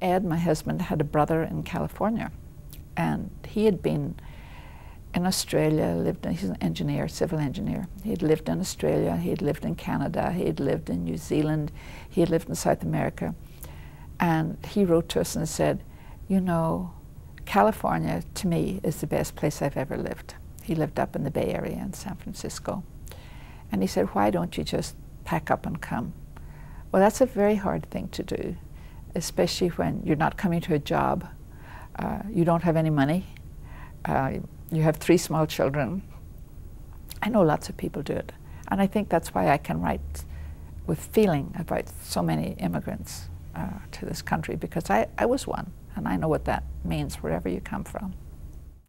Ed, my husband, had a brother in California, and he had been in Australia, lived in, he's an engineer, civil engineer. He'd lived in Australia, he'd lived in Canada, he'd lived in New Zealand, he had lived in South America. And he wrote to us and said, you know, California to me is the best place I've ever lived. He lived up in the Bay Area in San Francisco. And he said, why don't you just pack up and come? Well, that's a very hard thing to do, especially when you're not coming to a job, uh, you don't have any money, uh, you have three small children. I know lots of people do it. And I think that's why I can write with feeling about so many immigrants uh, to this country because I, I was one and I know what that means wherever you come from.